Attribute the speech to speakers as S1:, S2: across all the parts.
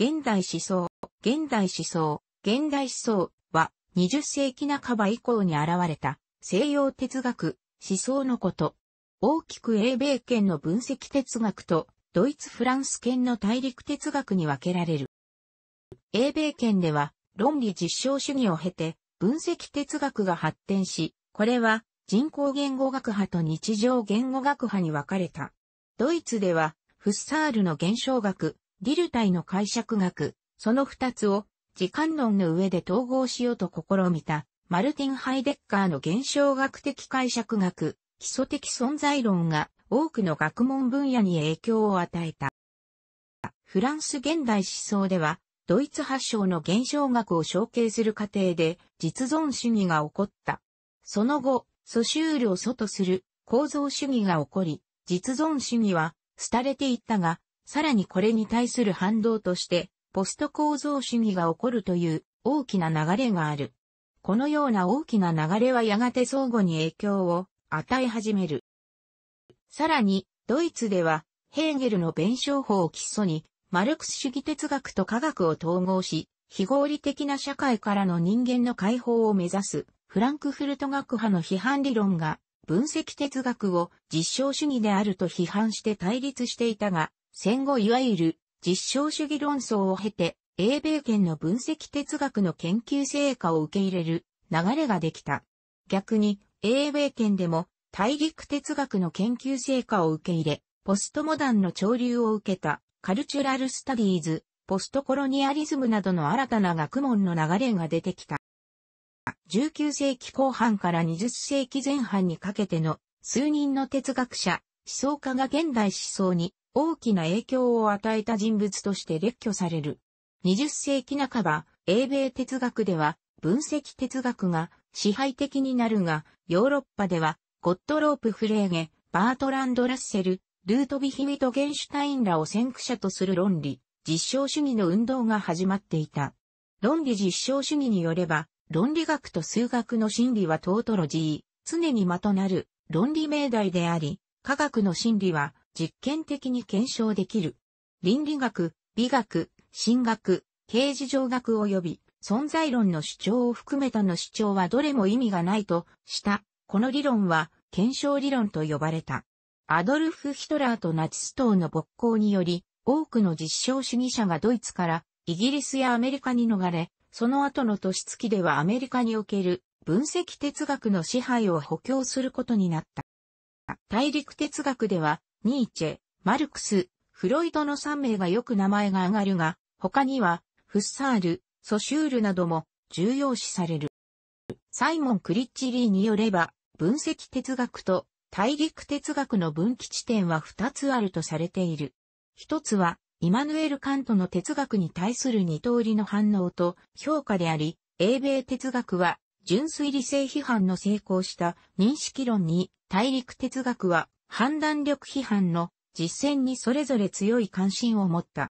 S1: 現代思想、現代思想、現代思想は20世紀半ば以降に現れた西洋哲学、思想のこと。大きく英米圏の分析哲学とドイツ・フランス圏の大陸哲学に分けられる。英米圏では論理実証主義を経て分析哲学が発展し、これは人工言語学派と日常言語学派に分かれた。ドイツではフッサールの現象学、ディルタイの解釈学、その二つを時間論の上で統合しようと試みた、マルティン・ハイデッカーの現象学的解釈学、基礎的存在論が多くの学問分野に影響を与えた。フランス現代思想では、ドイツ発祥の現象学を承継する過程で実存主義が起こった。その後、ソシュールを祖とする構造主義が起こり、実存主義は廃れていったが、さらにこれに対する反動として、ポスト構造主義が起こるという大きな流れがある。このような大きな流れはやがて相互に影響を与え始める。さらに、ドイツでは、ヘーゲルの弁証法を基礎に、マルクス主義哲学と科学を統合し、非合理的な社会からの人間の解放を目指す、フランクフルト学派の批判理論が、分析哲学を実証主義であると批判して対立していたが、戦後いわゆる実証主義論争を経て、英米圏の分析哲学の研究成果を受け入れる流れができた。逆に、英米圏でも大陸哲学の研究成果を受け入れ、ポストモダンの潮流を受けたカルチュラルスタディーズ、ポストコロニアリズムなどの新たな学問の流れが出てきた。19世紀後半から20世紀前半にかけての数人の哲学者、思想家が現代思想に大きな影響を与えた人物として列挙される。20世紀半ば、英米哲学では分析哲学が支配的になるが、ヨーロッパではゴットロープ・フレーゲ、バートランド・ラッセル、ルートビヒミト・ゲンシュタインらを先駆者とする論理、実証主義の運動が始まっていた。論理実証主義によれば、論理学と数学の真理はトートロジー、常に的なる論理命題であり、科学の真理は実験的に検証できる。倫理学、美学、神学、刑事上学及び存在論の主張を含めたの主張はどれも意味がないとした。この理論は検証理論と呼ばれた。アドルフ・ヒトラーとナチス党の勃興により、多くの実証主義者がドイツからイギリスやアメリカに逃れ、その後の年月ではアメリカにおける分析哲学の支配を補強することになった。大陸哲学ではニーチェ、マルクス、フロイドの3名がよく名前が挙がるが、他には、フッサール、ソシュールなども重要視される。サイモン・クリッチリーによれば、分析哲学と大陸哲学の分岐地点は2つあるとされている。一つは、イマヌエル・カントの哲学に対する二通りの反応と評価であり、英米哲学は純粋理性批判の成功した認識論に、大陸哲学は判断力批判の実践にそれぞれ強い関心を持った。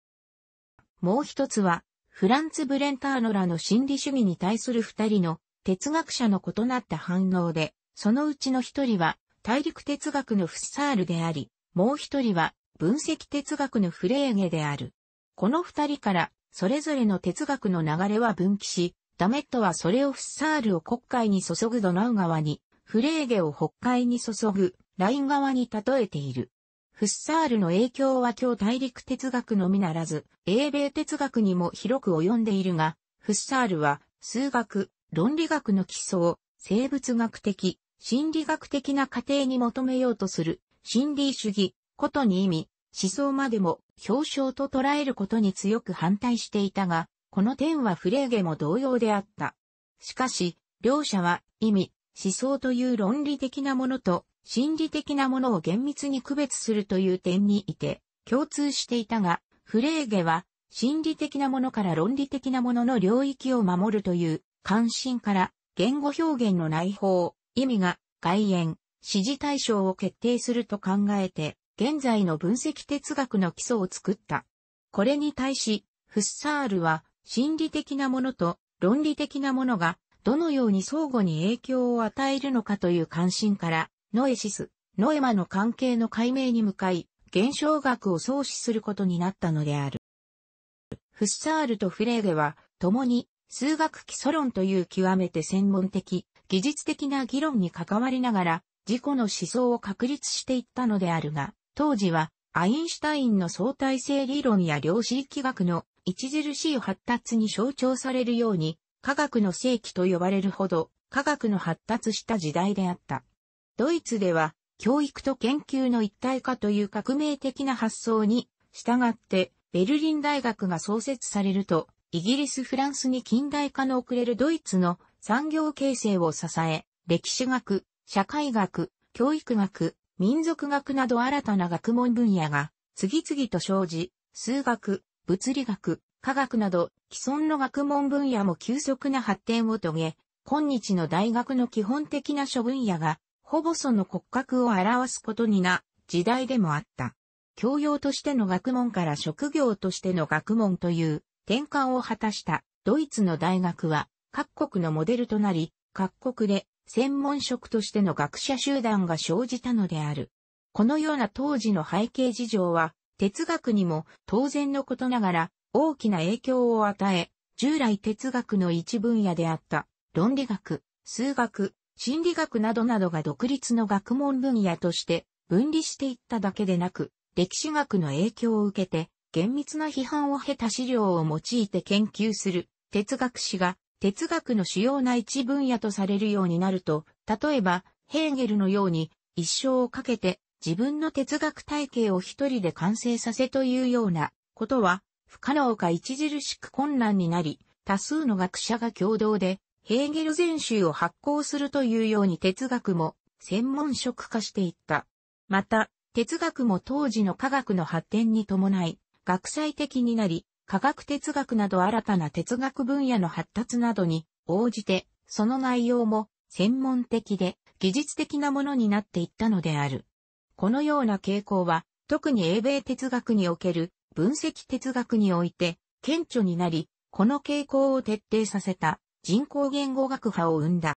S1: もう一つは、フランツ・ブレンターノらの心理主義に対する二人の哲学者の異なった反応で、そのうちの一人は大陸哲学のフッサールであり、もう一人は分析哲学のフレーゲである。この二人からそれぞれの哲学の流れは分岐し、ダメットはそれをフッサールを国会に注ぐドナウ川に、フレーゲを北海に注ぐライン側に例えている。フッサールの影響は今日大陸哲学のみならず、英米哲学にも広く及んでいるが、フッサールは数学、論理学の基礎を生物学的、心理学的な過程に求めようとする心理主義、ことに意味、思想までも表彰と捉えることに強く反対していたが、この点はフレーゲも同様であった。しかし、両者は意味、思想という論理的なものと心理的なものを厳密に区別するという点にいて共通していたが、フレーゲは心理的なものから論理的なものの領域を守るという関心から言語表現の内包、意味が外縁、指示対象を決定すると考えて、現在の分析哲学の基礎を作った。これに対し、フッサールは心理的なものと論理的なものがどのように相互に影響を与えるのかという関心から、ノエシス、ノエマの関係の解明に向かい、現象学を創始することになったのである。フッサールとフレーゲは、共に数学基礎論という極めて専門的、技術的な議論に関わりながら、自己の思想を確立していったのであるが、当時は、アインシュタインの相対性理論や量子力学の著しい発達に象徴されるように、科学の世紀と呼ばれるほど、科学の発達した時代であった。ドイツでは、教育と研究の一体化という革命的な発想に従って、ベルリン大学が創設されると、イギリス・フランスに近代化の遅れるドイツの産業形成を支え、歴史学、社会学、教育学、民族学など新たな学問分野が次々と生じ、数学、物理学、科学など既存の学問分野も急速な発展を遂げ、今日の大学の基本的な諸分野がほぼその骨格を表すことにな時代でもあった。教養としての学問から職業としての学問という転換を果たしたドイツの大学は各国のモデルとなり、各国で専門職としての学者集団が生じたのである。このような当時の背景事情は、哲学にも当然のことながら大きな影響を与え、従来哲学の一分野であった論理学、数学、心理学などなどが独立の学問分野として分離していっただけでなく、歴史学の影響を受けて厳密な批判を経た資料を用いて研究する哲学史が哲学の主要な一分野とされるようになると、例えばヘーゲルのように一生をかけて自分の哲学体系を一人で完成させというようなことは不可能か著しく困難になり、多数の学者が共同でヘーゲル全集を発行するというように哲学も専門職化していった。また、哲学も当時の科学の発展に伴い、学際的になり、科学哲学など新たな哲学分野の発達などに応じて、その内容も専門的で技術的なものになっていったのである。このような傾向は、特に英米哲学における分析哲学において顕著になり、この傾向を徹底させた人工言語学派を生んだ。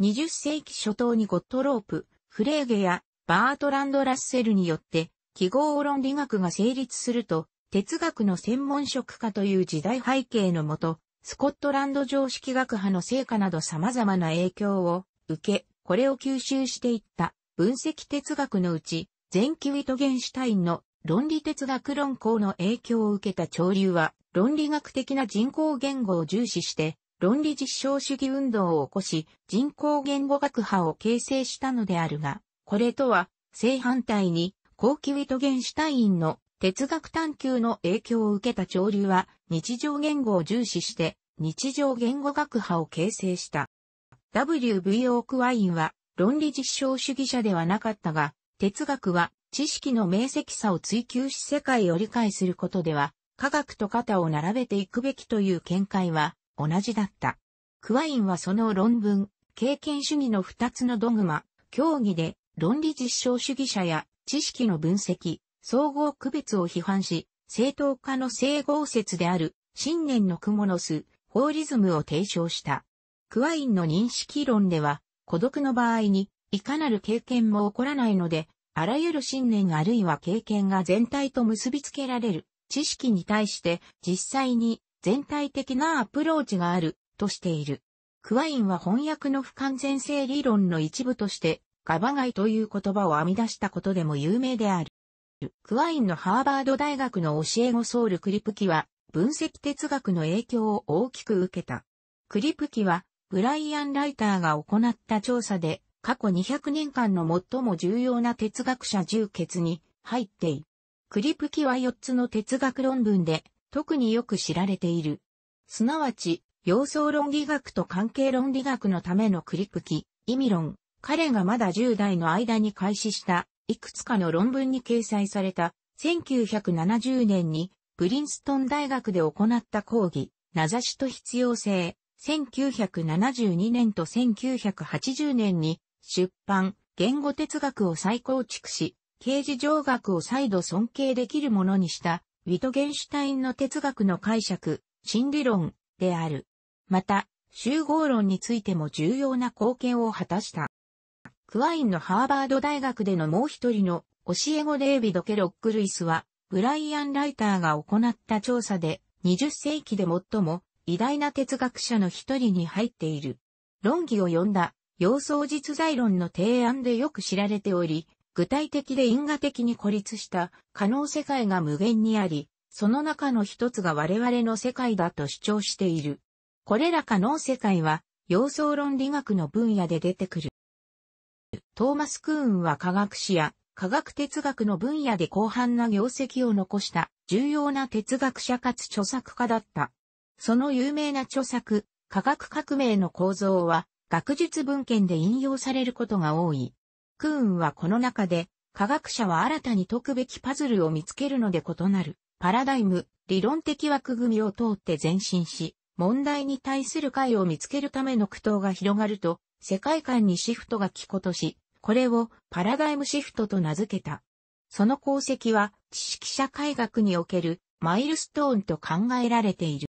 S1: 20世紀初頭にゴットロープ、フレーゲやバートランド・ラッセルによって記号論理学が成立すると、哲学の専門職化という時代背景のもと、スコットランド常識学派の成果など様々な影響を受け、これを吸収していった分析哲学のうち、前期ウィトゲンシュタインの論理哲学論考の影響を受けた潮流は、論理学的な人工言語を重視して、論理実証主義運動を起こし、人工言語学派を形成したのであるが、これとは、正反対に、後期ウィトゲンシュタインの哲学探求の影響を受けた潮流は日常言語を重視して日常言語学派を形成した。W.V. オークワインは論理実証主義者ではなかったが、哲学は知識の明晰さを追求し世界を理解することでは、科学と肩を並べていくべきという見解は同じだった。クワインはその論文、経験主義の二つのドグマ、競技で論理実証主義者や知識の分析、総合区別を批判し、正当化の整合説である、信念のクモノス、ホーリズムを提唱した。クワインの認識論では、孤独の場合に、いかなる経験も起こらないので、あらゆる信念あるいは経験が全体と結びつけられる。知識に対して実際に全体的なアプローチがあるとしている。クワインは翻訳の不完全性理論の一部としてガバガイという言葉を編み出したことでも有名である。クワインのハーバード大学の教え子ソウル・クリプキは、分析哲学の影響を大きく受けた。クリプキは、ブライアン・ライターが行った調査で、過去200年間の最も重要な哲学者10決に入っている。クリプキは4つの哲学論文で特によく知られている。すなわち、様相論理学と関係論理学のためのクリプキ、意味論、彼がまだ10代の間に開始したいくつかの論文に掲載された。1970年にプリンストン大学で行った講義、名指しと必要性、1972年と1980年に出版、言語哲学を再構築し、刑事上学を再度尊敬できるものにした、ウィトゲンシュタインの哲学の解釈、心理論である。また、集合論についても重要な貢献を果たした。クワインのハーバード大学でのもう一人の教え子デイビド・ケロック・ルイスは、ブライアン・ライターが行った調査で、20世紀で最も偉大な哲学者の一人に入っている。論議を呼んだ、様相実在論の提案でよく知られており、具体的で因果的に孤立した可能世界が無限にあり、その中の一つが我々の世界だと主張している。これら可能世界は、様相論理学の分野で出てくる。トーマス・クーンは科学史や科学哲学の分野で広範な業績を残した重要な哲学者かつ著作家だった。その有名な著作、科学革命の構造は学術文献で引用されることが多い。クーンはこの中で科学者は新たに解くべきパズルを見つけるので異なるパラダイム、理論的枠組みを通って前進し、問題に対する解を見つけるための苦闘が広がると、世界観にシフトがきことし、これをパラダイムシフトと名付けた。その功績は知識社会学におけるマイルストーンと考えられている。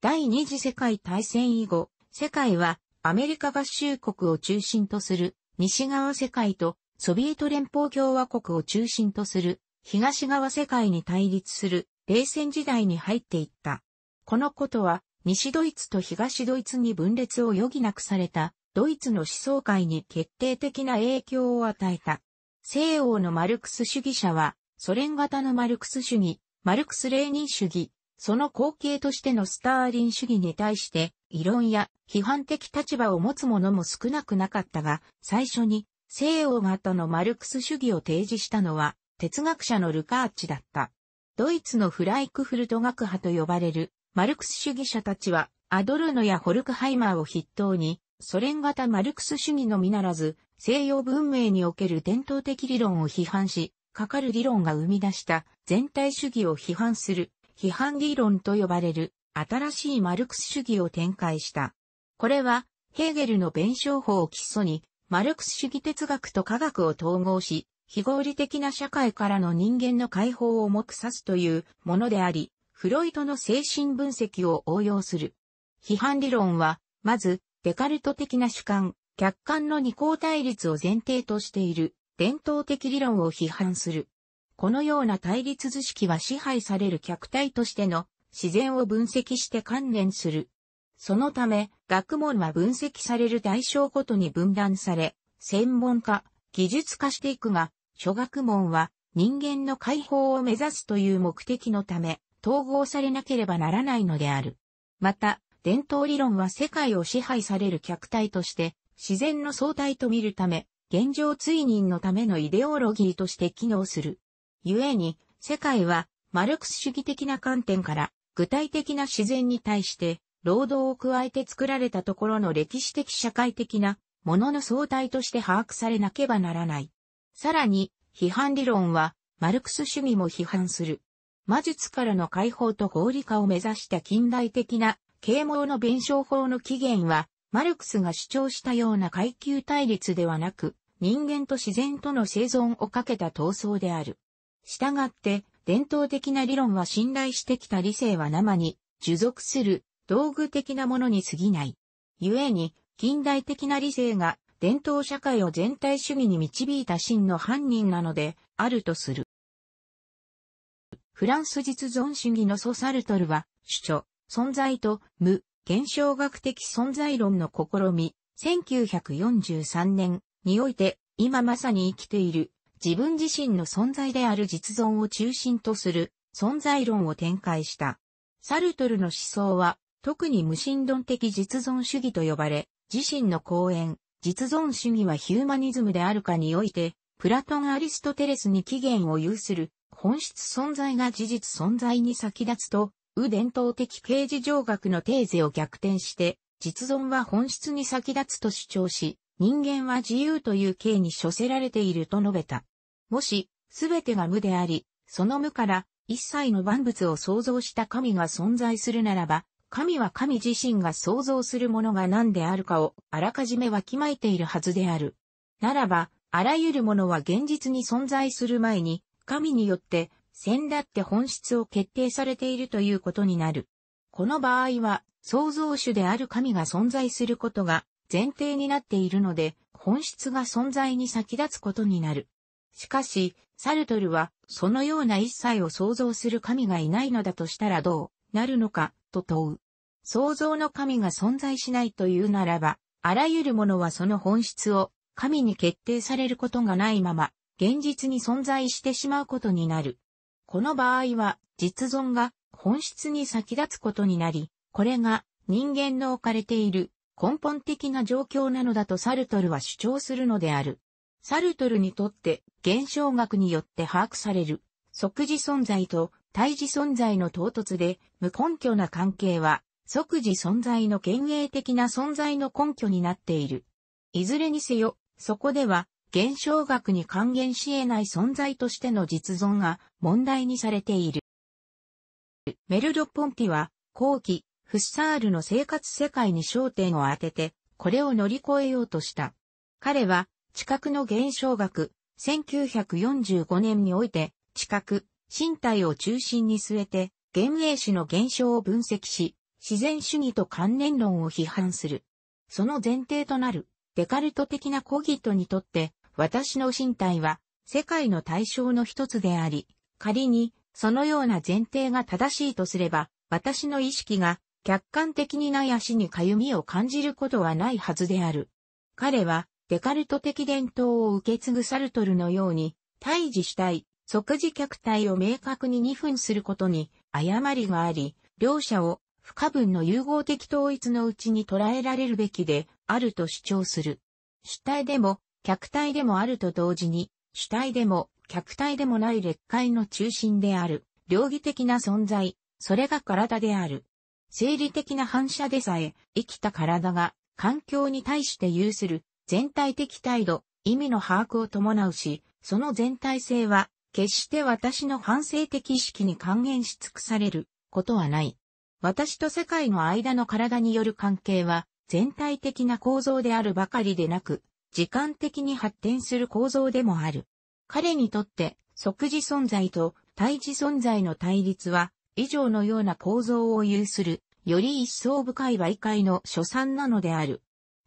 S1: 第二次世界大戦以後、世界はアメリカ合衆国を中心とする西側世界とソビエト連邦共和国を中心とする東側世界に対立する冷戦時代に入っていった。このことは西ドイツと東ドイツに分裂を余儀なくされたドイツの思想界に決定的な影響を与えた。西欧のマルクス主義者は、ソ連型のマルクス主義、マルクス・レーニン主義、その後継としてのスターリン主義に対して、異論や批判的立場を持つ者も少なくなかったが、最初に西欧型のマルクス主義を提示したのは、哲学者のルカーチだった。ドイツのフライクフルト学派と呼ばれるマルクス主義者たちは、アドルノやホルクハイマーを筆頭に、ソ連型マルクス主義のみならず、西洋文明における伝統的理論を批判し、かかる理論が生み出した全体主義を批判する、批判理論と呼ばれる新しいマルクス主義を展開した。これは、ヘーゲルの弁証法を基礎に、マルクス主義哲学と科学を統合し、非合理的な社会からの人間の解放を目指すというものであり、フロイトの精神分析を応用する。批判理論は、まず、デカルト的な主観、客観の二項対立を前提としている伝統的理論を批判する。このような対立図式は支配される客体としての自然を分析して関連する。そのため、学問は分析される対象ごとに分断され、専門化、技術化していくが、諸学問は人間の解放を目指すという目的のため、統合されなければならないのである。また、伝統理論は世界を支配される客体として自然の相対と見るため、現状追認のためのイデオロギーとして機能する。故に、世界はマルクス主義的な観点から具体的な自然に対して労働を加えて作られたところの歴史的社会的なものの相対として把握されなければならない。さらに、批判理論はマルクス主義も批判する。魔術からの解放と合理化を目指した近代的な啓蒙の弁証法の起源は、マルクスが主張したような階級対立ではなく、人間と自然との生存をかけた闘争である。したがって、伝統的な理論は信頼してきた理性は生に従属する道具的なものに過ぎない。故に、近代的な理性が伝統社会を全体主義に導いた真の犯人なのであるとする。フランス実存主義のソサルトルは、主張、存在と無、現象学的存在論の試み、1943年において、今まさに生きている自分自身の存在である実存を中心とする存在論を展開した。サルトルの思想は、特に無神論的実存主義と呼ばれ、自身の講演、実存主義はヒューマニズムであるかにおいて、プラトン・アリストテレスに起源を有する本質存在が事実存在に先立つと右伝統的刑事上学のテーゼを逆転して、実存は本質に先立つと主張し、人間は自由という刑に処せられていると述べた。もし、すべてが無であり、その無から一切の万物を創造した神が存在するならば、神は神自身が創造するものが何であるかをあらかじめわきまいているはずである。ならば、あらゆるものは現実に存在する前に、神によって先だって本質を決定されているということになる。この場合は、創造主である神が存在することが前提になっているので、本質が存在に先立つことになる。しかし、サルトルはそのような一切を創造する神がいないのだとしたらどうなるのかと問う。創造の神が存在しないというならば、あらゆるものはその本質を神に決定されることがないまま、現実に存在してしまうことになる。この場合は、実存が本質に先立つことになり、これが人間の置かれている根本的な状況なのだとサルトルは主張するのである。サルトルにとって現象学によって把握される即時存在と対時存在の唐突で無根拠な関係は即時存在の権威的な存在の根拠になっている。いずれにせよ、そこでは現象学に還元し得ない存在としての実存が問題にされている。メルド・ポンティは後期フッサールの生活世界に焦点を当てて、これを乗り越えようとした。彼は、知覚の現象学、1945年において、知覚、身体を中心に据えて、現影子の現象を分析し、自然主義と観念論を批判する。その前提となる、デカルト的なコギットにとって、私の身体は、世界の対象の一つであり、仮に、そのような前提が正しいとすれば、私の意識が客観的にない足にかゆみを感じることはないはずである。彼は、デカルト的伝統を受け継ぐサルトルのように、対峙したい、即時客体を明確に二分することに誤りがあり、両者を不可分の融合的統一のうちに捉えられるべきであると主張する。主体でも客体でもあると同時に、主体でも客体でもない劣界の中心である、両義的な存在、それが体である。生理的な反射でさえ、生きた体が環境に対して有する全体的態度、意味の把握を伴うし、その全体性は決して私の反省的意識に還元し尽くされることはない。私と世界の間の体による関係は全体的な構造であるばかりでなく、時間的に発展する構造でもある。彼にとって即時存在と対時存在の対立は以上のような構造を有する、より一層深い媒介の所産なのである。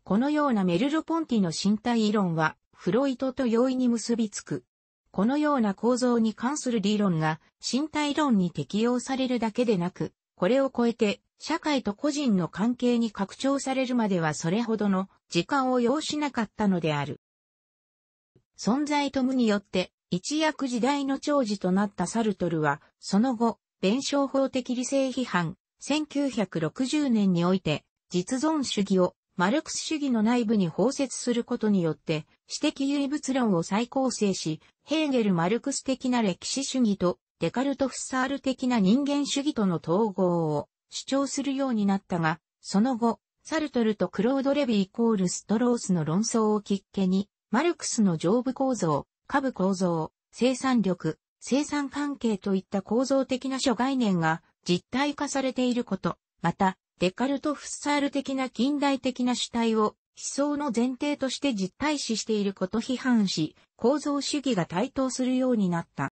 S1: このようなメルロポンティの身体理論は、フロイトと容易に結びつく。このような構造に関する理論が身体論に適用されるだけでなく、これを超えて社会と個人の関係に拡張されるまではそれほどの時間を要しなかったのである。存在と無によって一躍時代の長寿となったサルトルは、その後、弁証法的理性批判、1960年において、実存主義をマルクス主義の内部に包摂することによって、私的唯物論を再構成し、ヘーゲル・マルクス的な歴史主義と、デカルト・フッサール的な人間主義との統合を主張するようになったが、その後、サルトルとクロード・レビイコールストロースの論争をきっけに、マルクスの上部構造、下部構造、生産力、生産関係といった構造的な諸概念が実体化されていること、また、デカルト・フッサール的な近代的な主体を思想の前提として実体視していること批判し、構造主義が台頭するようになった。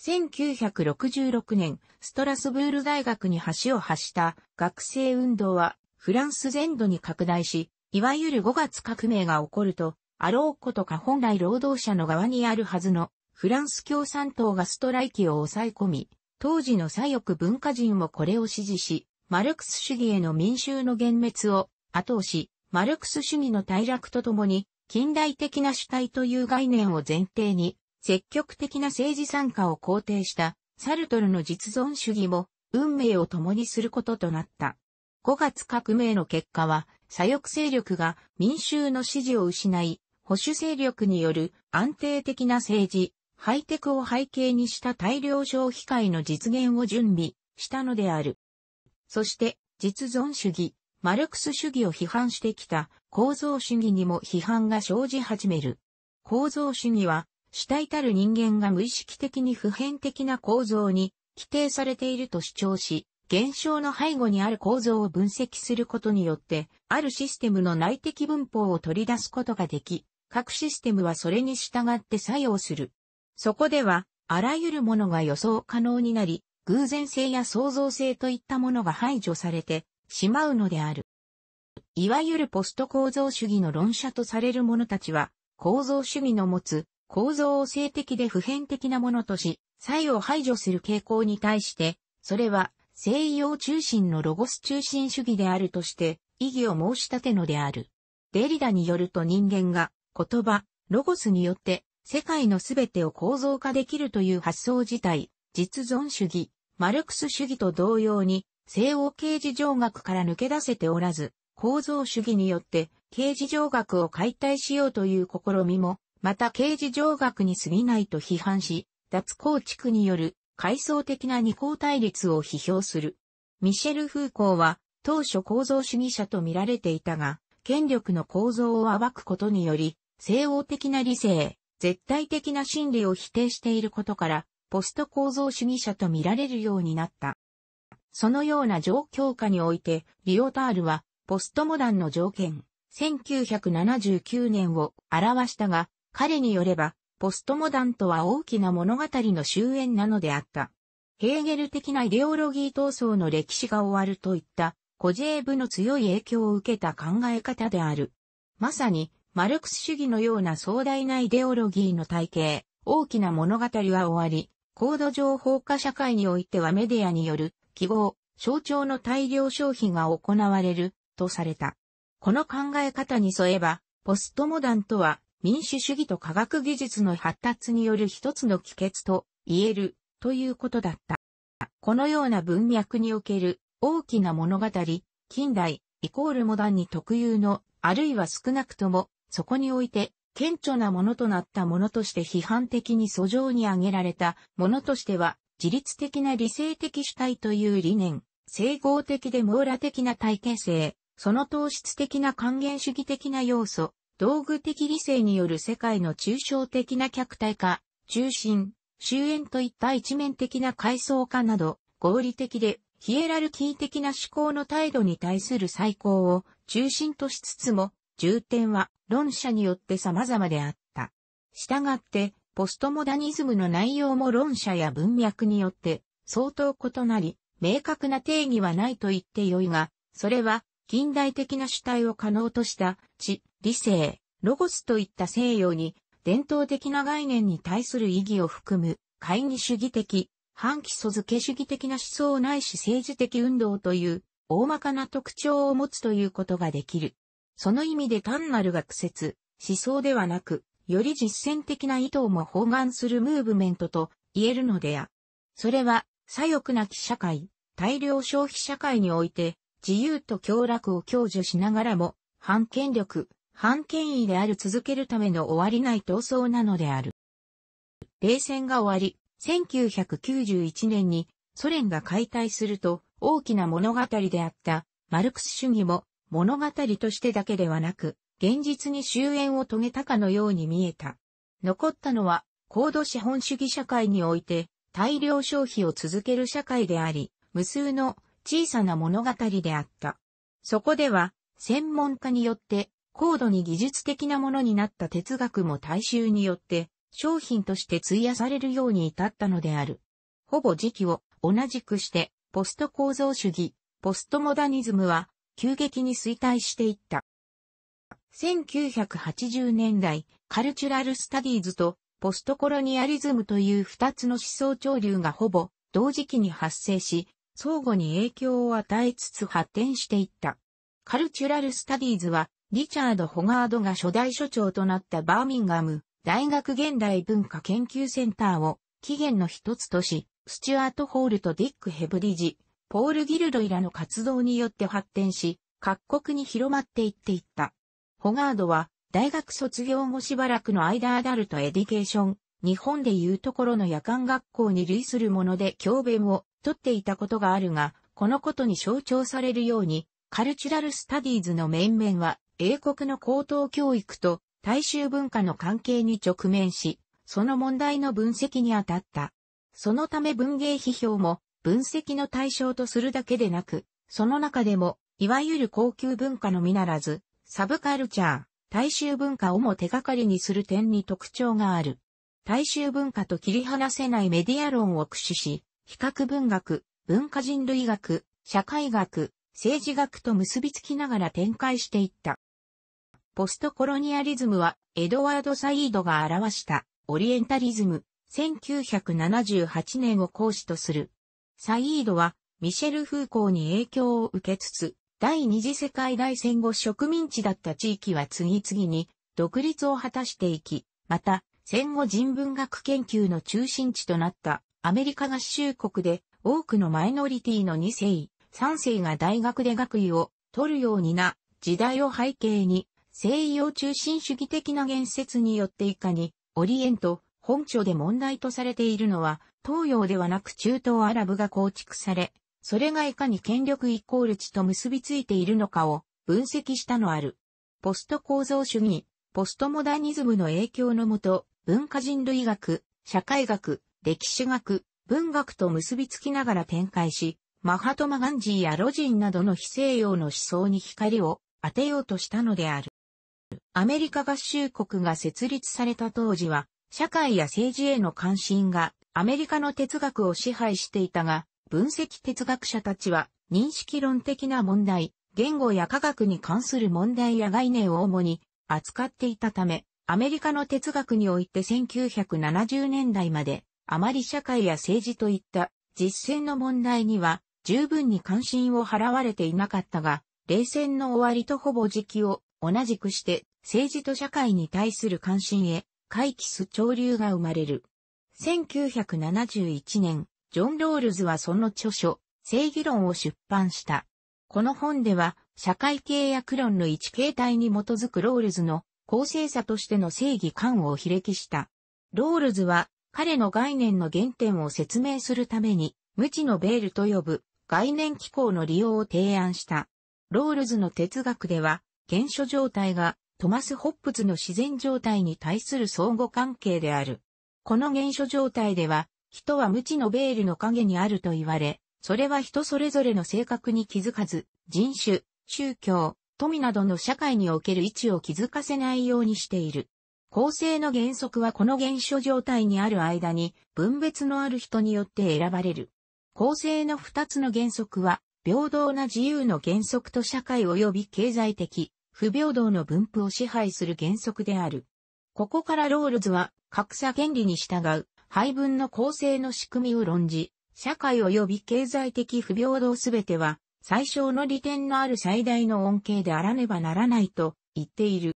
S1: 1966年、ストラスブール大学に橋を発した学生運動はフランス全土に拡大し、いわゆる5月革命が起こると、あろうことか本来労働者の側にあるはずのフランス共産党がストライキを抑え込み、当時の左翼文化人もこれを支持し、マルクス主義への民衆の幻滅を後押し、マルクス主義の退落とともに、近代的な主体という概念を前提に、積極的な政治参加を肯定したサルトルの実存主義も運命を共にすることとなった。5月革命の結果は、左翼勢力が民衆の支持を失い、保守勢力による安定的な政治、ハイテクを背景にした大量消費会の実現を準備したのである。そして実存主義、マルクス主義を批判してきた構造主義にも批判が生じ始める。構造主義は主体たる人間が無意識的に普遍的な構造に規定されていると主張し、現象の背後にある構造を分析することによって、あるシステムの内的文法を取り出すことができ、各システムはそれに従って作用する。そこでは、あらゆるものが予想可能になり、偶然性や創造性といったものが排除されてしまうのである。いわゆるポスト構造主義の論者とされる者たちは、構造主義の持つ構造を性的で普遍的なものとし、差を排除する傾向に対して、それは西洋中心のロゴス中心主義であるとして、意義を申し立てのである。デリダによると人間が言葉、ロゴスによって世界のすべてを構造化できるという発想自体、実存主義、マルクス主義と同様に、西欧刑事上学から抜け出せておらず、構造主義によって刑事上学を解体しようという試みも、また刑事上学に過ぎないと批判し、脱構築による階層的な二項対立を批評する。ミシェル・フーコーは当初構造主義者と見られていたが、権力の構造を暴くことにより、西欧的な理性、絶対的な真理を否定していることから、ポスト構造主義者と見られるようになった。そのような状況下において、リオタールは、ポストモダンの条件、1979年を表したが、彼によれば、ポストモダンとは大きな物語の終焉なのであった。ヘーゲル的なイデオロギー闘争の歴史が終わるといったコジェーブの強い影響を受けた考え方である。まさに、マルクス主義のような壮大なイデオロギーの体系、大きな物語は終わり、高度情報化社会においてはメディアによる記号、象徴の大量消費が行われるとされた。この考え方に沿えば、ポストモダンとは民主主義と科学技術の発達による一つの帰結と言えるということだった。このような文脈における大きな物語、近代イコールモダンに特有の、あるいは少なくともそこにおいて顕著なものとなったものとして批判的に訴状に挙げられた。ものとしては、自律的な理性的主体という理念、整合的で網羅的な体系性、その糖質的な還元主義的な要素、道具的理性による世界の抽象的な客体化、中心、終焉といった一面的な階層化など、合理的でヒエラルキー的な思考の態度に対する再考を中心としつつも、重点は論者によって様々であった。したがって、ポストモダニズムの内容も論者や文脈によって相当異なり、明確な定義はないと言ってよいが、それは近代的な主体を可能とした知、理性、ロゴスといった西洋に伝統的な概念に対する意義を含む、会議主義的、反基礎付け主義的な思想ないし政治的運動という大まかな特徴を持つということができる。その意味で単なる学説、思想ではなく、より実践的な意図をも包含するムーブメントと言えるのであ。それは、左翼なき社会、大量消費社会において、自由と協楽を享受しながらも、反権力、反権威である続けるための終わりない闘争なのである。冷戦が終わり、1991年にソ連が解体すると大きな物語であったマルクス主義も物語としてだけではなく現実に終焉を遂げたかのように見えた。残ったのは高度資本主義社会において大量消費を続ける社会であり、無数の小さな物語であった。そこでは専門家によって高度に技術的なものになった哲学も大衆によって商品として費やされるように至ったのである。ほぼ時期を同じくして、ポスト構造主義、ポストモダニズムは急激に衰退していった。1980年代、カルチュラルスタディーズとポストコロニアリズムという二つの思想潮流がほぼ同時期に発生し、相互に影響を与えつつ発展していった。カルチュラルスタディーズはリチャード・ホガードが初代所長となったバーミンガム大学現代文化研究センターを起源の一つとし、スチュアート・ホールとディック・ヘブリジ、ポール・ギルロイらの活動によって発展し、各国に広まっていっていった。ホガートは大学卒業後しばらくの間 adult education、日本でいうところの夜間学校に類するもので教鞭をとっていたことがあるが、このことに象徴されるように、カルチュラルスタディーズの面々は英国の高等教育と大衆文化の関係に直面し、その問題の分析に当たった。そのため文芸批評も分析の対象とするだけでなく、その中でも、いわゆる高級文化のみならず、サブカルチャー、大衆文化をも手がかりにする点に特徴がある。大衆文化と切り離せないメディア論を駆使し、比較文学、文化人類学、社会学、政治学と結びつきながら展開していった。ポストコロニアリズムはエドワード・サイードが表したオリエンタリズム、1978年を講師とする。サイードは、ミシェル・フーコーに影響を受けつつ、第二次世界大戦後植民地だった地域は次々に独立を果たしていき、また、戦後人文学研究の中心地となったアメリカ合衆国で多くのマイノリティの2世、3世が大学で学位を取るようにな時代を背景に西洋中心主義的な言説によっていかにオリエント、本書で問題とされているのは東洋ではなく中東アラブが構築され、それがいかに権力イコール地と結びついているのかを分析したのある。ポスト構造主義、ポストモダニズムの影響のもと、文化人類学、社会学、歴史学、文学と結びつきながら展開し、マハトマガンジーやロジンなどの非西洋の思想に光を当てようとしたのである。アメリカ合衆国が設立された当時は、社会や政治への関心がアメリカの哲学を支配していたが、分析哲学者たちは認識論的な問題、言語や科学に関する問題や概念を主に扱っていたため、アメリカの哲学において1970年代まで、あまり社会や政治といった実践の問題には十分に関心を払われていなかったが、冷戦の終わりとほぼ時期を同じくして政治と社会に対する関心へ回帰す潮流が生まれる。1971年、ジョン・ロールズはその著書、正義論を出版した。この本では、社会契約論の一形態に基づくロールズの公正さとしての正義観を披瀝した。ロールズは彼の概念の原点を説明するために、無知のベールと呼ぶ概念機構の利用を提案した。ロールズの哲学では、原初状態がトマス・ホッブズの自然状態に対する相互関係である。この原初状態では、人は無知のベールの影にあると言われ、それは人それぞれの性格に気づかず、人種、宗教、富などの社会における位置を気づかせないようにしている。構成の原則はこの原初状態にある間に分別のある人によって選ばれる。構成の二つの原則は、平等な自由の原則と社会及び経済的、不平等の分布を支配する原則である。ここからロールズは、格差原理に従う、配分の構成の仕組みを論じ、社会及び経済的不平等すべては、最小の利点のある最大の恩恵であらねばならないと言っている。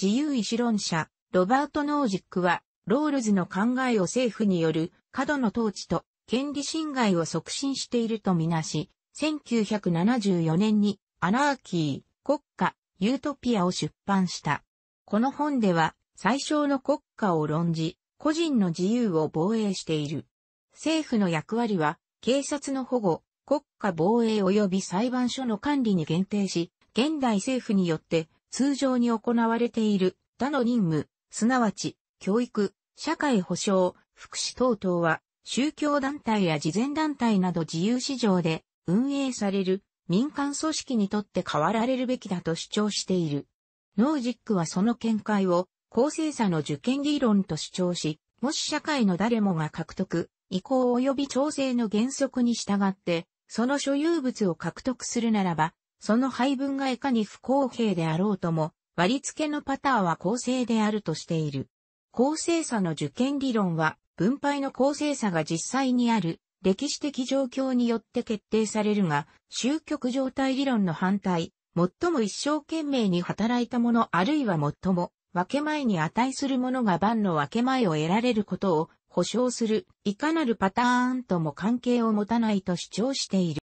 S1: 自由意志論者、ロバート・ノージックは、ロールズの考えを政府による過度の統治と権利侵害を促進しているとみなし、1974年にアナーキー、国家、ユートピアを出版した。この本では、最小の国家を論じ、個人の自由を防衛している。政府の役割は、警察の保護、国家防衛及び裁判所の管理に限定し、現代政府によって通常に行われている他の任務、すなわち教育、社会保障、福祉等々は宗教団体や慈善団体など自由市場で運営される民間組織にとって変わられるべきだと主張している。ノージックはその見解を公正さの受験理論と主張し、もし社会の誰もが獲得、移行及び調整の原則に従ってその所有物を獲得するならば、その配分がいかに不公平であろうとも、割り付けのパターンは公正であるとしている。公正さの受験理論は、分配の公正さが実際にある歴史的状況によって決定されるが、終局状態理論の反対、最も一生懸命に働いた者あるいは最も分け前に値する者が万の分け前を得られることを保証する、いかなるパターンとも関係を持たないと主張している。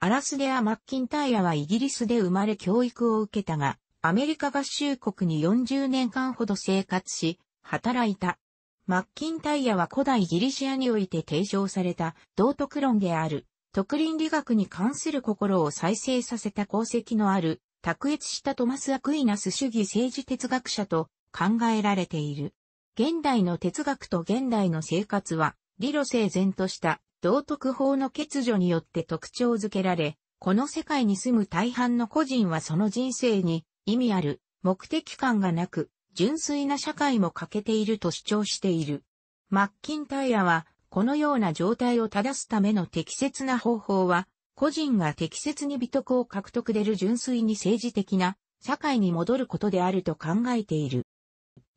S1: アラスデア・マッキンタイヤはイギリスで生まれ教育を受けたが、アメリカ合衆国に40年間ほど生活し、働いた。マッキンタイヤは古代ギリシアにおいて提唱された道徳論である、特倫理学に関する心を再生させた功績のある、卓越したトマス・アクイナス主義政治哲学者と考えられている。現代の哲学と現代の生活は、理路整然とした道徳法の欠如によって特徴づけられ、この世界に住む大半の個人はその人生に意味ある目的感がなく、純粋な社会も欠けていると主張している。マッキンタイヤは、このような状態を正すための適切な方法は、個人が適切に美徳を獲得でる純粋に政治的な社会に戻ることであると考えている。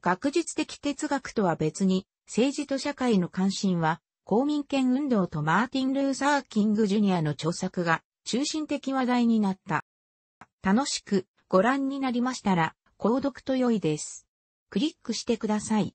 S1: 学術的哲学とは別に、政治と社会の関心は、公民権運動とマーティン・ルーサー・キング・ジュニアの著作が中心的話題になった。楽しくご覧になりましたら、購読と良いです。クリックしてください。